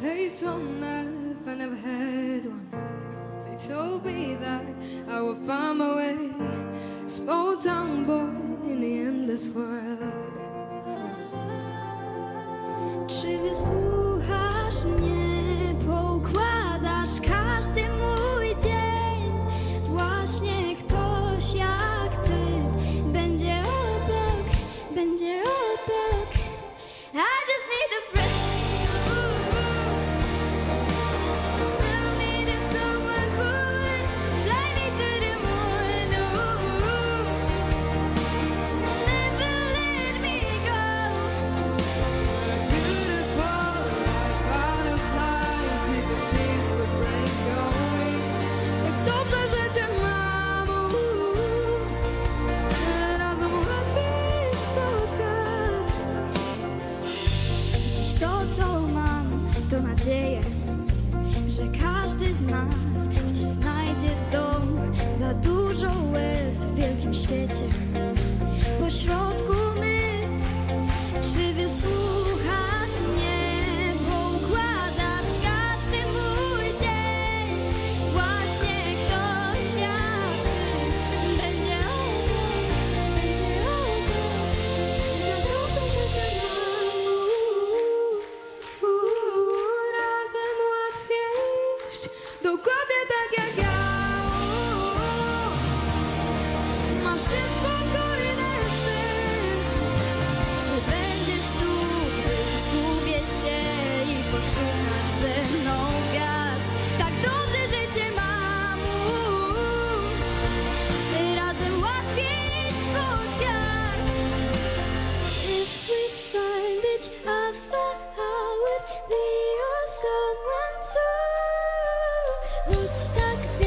place on earth. I never had one. They told me that I would find my way. Small town boy in the endless world. Czy? nas, gdzie znajdzie dom Za dużo łez w wielkim świecie. stuck there.